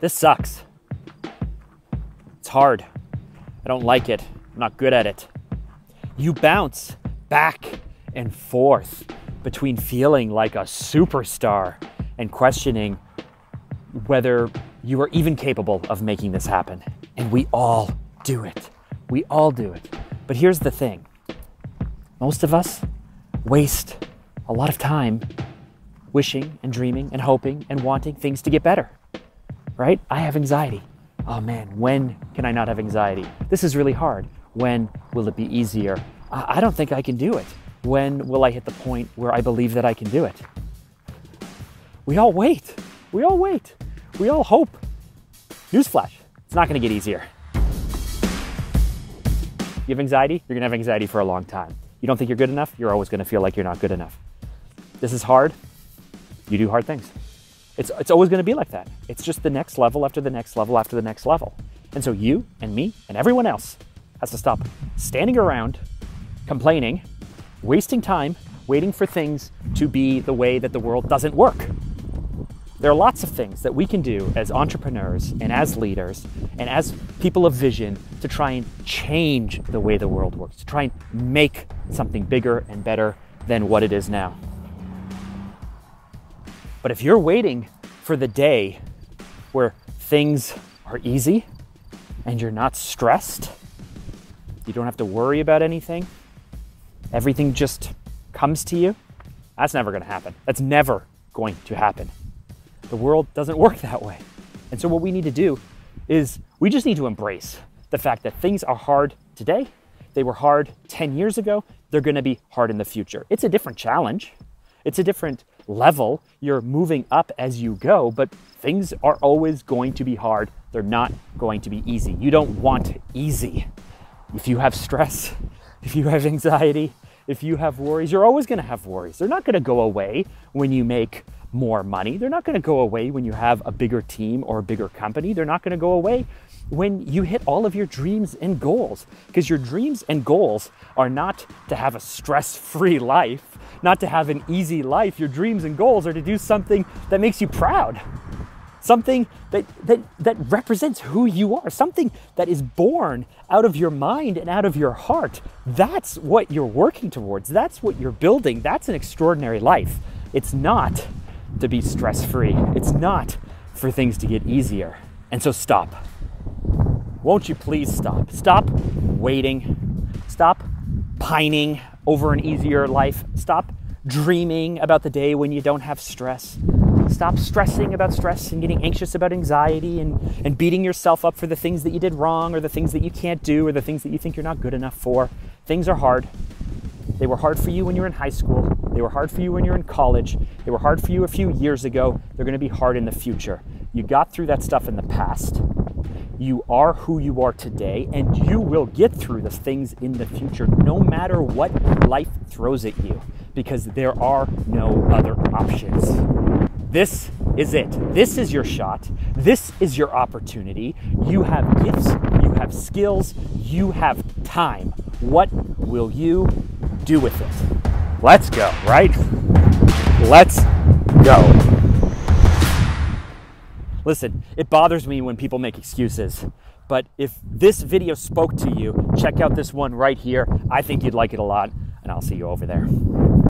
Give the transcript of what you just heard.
This sucks. It's hard. I don't like it. I'm not good at it. You bounce back and forth between feeling like a superstar and questioning whether you are even capable of making this happen. And we all do it. We all do it. But here's the thing most of us waste a lot of time wishing and dreaming and hoping and wanting things to get better, right? I have anxiety. Oh man, when can I not have anxiety? This is really hard. When will it be easier? I don't think I can do it. When will I hit the point where I believe that I can do it? We all wait. We all wait. We all hope. Newsflash, it's not going to get easier. You have anxiety, you're to have anxiety for a long time. You don't think you're good enough, you're always going to feel like you're not good enough. This is hard. You do hard things. It's, it's always going to be like that. It's just the next level after the next level after the next level. And so you and me and everyone else has to stop standing around, complaining, wasting time, waiting for things to be the way that the world doesn't work. There are lots of things that we can do as entrepreneurs and as leaders and as people of vision to try and change the way the world works, to try and make something bigger and better than what it is now. But if you're waiting for the day where things are easy and you're not stressed, you don't have to worry about anything, everything just comes to you, that's never going to happen. That's never going to happen. The world doesn't work that way. And so, what we need to do is we just need to embrace the fact that things are hard today. They were hard 10 years ago. They're going to be hard in the future. It's a different challenge, it's a different level. You're moving up as you go, but things are always going to be hard. They're not going to be easy. You don't want easy. If you have stress, if you have anxiety, if you have worries, you're always going to have worries. They're not going to go away when you make more money. They're not going to go away when you have a bigger team or a bigger company. They're not going to go away when you hit all of your dreams and goals. Because your dreams and goals are not to have a stress free life, not to have an easy life. Your dreams and goals are to do something that makes you proud, something that, that, that represents who you are, something that is born out of your mind and out of your heart. That's what you're working towards. That's what you're building. That's an extraordinary life. It's not to be stress free, it's not for things to get easier. And so stop. Won't you please stop? Stop waiting. Stop pining over an easier life. Stop dreaming about the day when you don't have stress. Stop stressing about stress and getting anxious about anxiety and, and beating yourself up for the things that you did wrong or the things that you can't do or the things that you think you're not good enough for. Things are hard. They were hard for you when you were in high school. They were hard for you when you're in college. They were hard for you a few years ago. They're going to be hard in the future. You got through that stuff in the past. You are who you are today, and you will get through the things in the future no matter what life throws at you because there are no other options. This is it. This is your shot. This is your opportunity. You have gifts, you have skills, you have time. What will you do with it? Let's go, right? Let's go. Listen, it bothers me when people make excuses. But if this video spoke to you, check out this one right here. I think you'd like it a lot, and I'll see you over there.